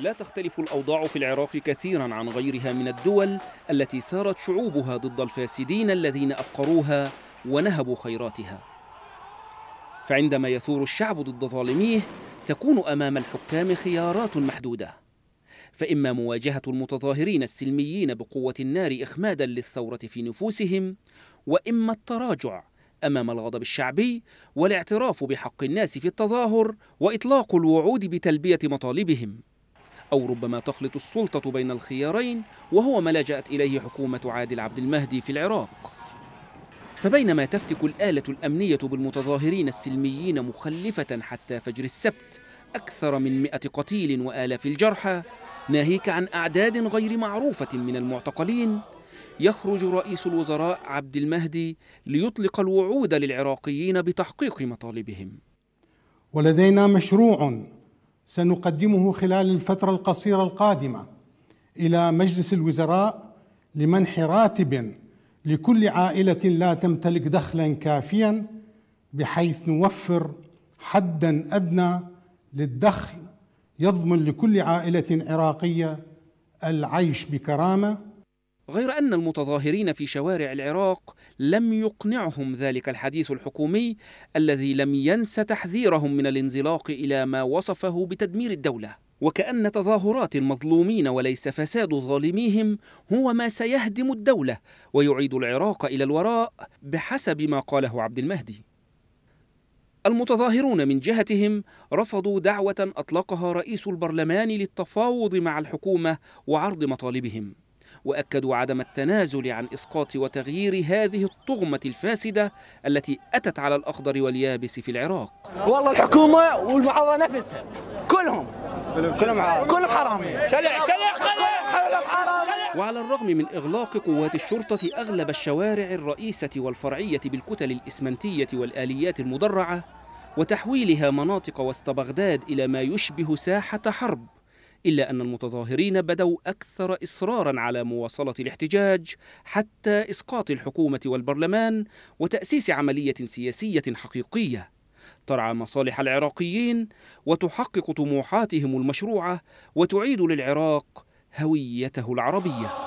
لا تختلف الأوضاع في العراق كثيرا عن غيرها من الدول التي ثارت شعوبها ضد الفاسدين الذين أفقروها ونهبوا خيراتها. فعندما يثور الشعب ضد ظالميه تكون أمام الحكام خيارات محدودة. فإما مواجهة المتظاهرين السلميين بقوة النار إخمادا للثورة في نفوسهم وإما التراجع أمام الغضب الشعبي والاعتراف بحق الناس في التظاهر وإطلاق الوعود بتلبية مطالبهم. أو ربما تخلط السلطة بين الخيارين وهو ما لجأت إليه حكومة عادل عبد المهدي في العراق. فبينما تفتك الآلة الأمنية بالمتظاهرين السلميين مخلفة حتى فجر السبت أكثر من مئة قتيل وآلاف الجرحى ناهيك عن أعداد غير معروفة من المعتقلين يخرج رئيس الوزراء عبد المهدي ليطلق الوعود للعراقيين بتحقيق مطالبهم. ولدينا مشروع سنقدمه خلال الفترة القصيرة القادمة إلى مجلس الوزراء لمنح راتب لكل عائلة لا تمتلك دخلا كافيا بحيث نوفر حدا أدنى للدخل يضمن لكل عائلة عراقية العيش بكرامة غير أن المتظاهرين في شوارع العراق لم يقنعهم ذلك الحديث الحكومي الذي لم ينس تحذيرهم من الانزلاق إلى ما وصفه بتدمير الدولة. وكأن تظاهرات المظلومين وليس فساد ظالميهم هو ما سيهدم الدولة ويعيد العراق إلى الوراء بحسب ما قاله عبد المهدي. المتظاهرون من جهتهم رفضوا دعوة أطلقها رئيس البرلمان للتفاوض مع الحكومة وعرض مطالبهم. وأكدوا عدم التنازل عن إسقاط وتغيير هذه الطغمة الفاسدة التي أتت على الأخضر واليابس في العراق. والله الحكومة والمعارضه نفسها كلهم كلهم حرام كلهم حرام شلع. شلع وعلى الرغم من إغلاق قوات الشرطة أغلب الشوارع الرئيسة والفرعية بالكتل الإسمنتية والآليات المدرعة وتحويلها مناطق وسط بغداد إلى ما يشبه ساحة حرب. إلا أن المتظاهرين بدوا أكثر إصرارا على مواصلة الاحتجاج حتى إسقاط الحكومة والبرلمان وتأسيس عملية سياسية حقيقية. ترعى مصالح العراقيين وتحقق طموحاتهم المشروعة وتعيد للعراق هويته العربية.